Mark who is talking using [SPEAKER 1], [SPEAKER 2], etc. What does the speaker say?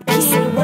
[SPEAKER 1] vibe.